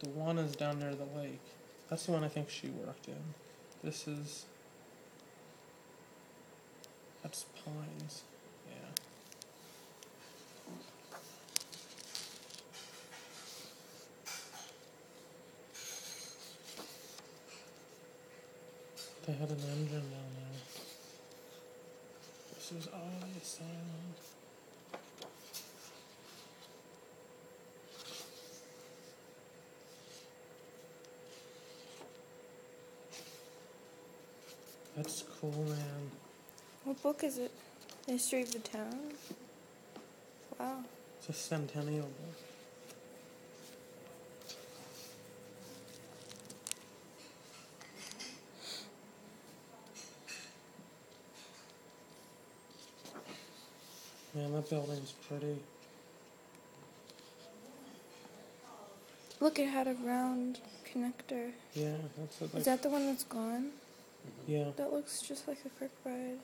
the one is down near the lake. That's the one I think she worked in. This is. That's Pines. Yeah. They had an engine down there. This is all the asylum. That's cool, man. What book is it? The History of the Town? Wow. It's a centennial book. Man, that building's pretty. Look, it had a round connector. Yeah, that's what, Is that the one that's gone? Yeah. That looks just like a Kirkbride.